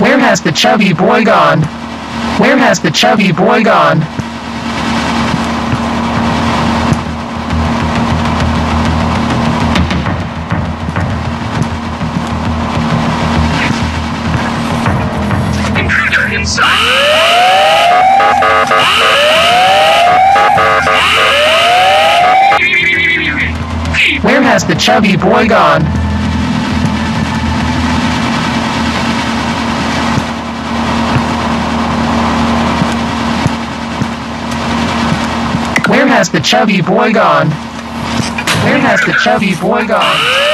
Where has the chubby boy gone? Where has the chubby boy gone? Intruder inside! Where has the chubby boy gone? Where has the chubby boy gone? Where has the chubby boy gone?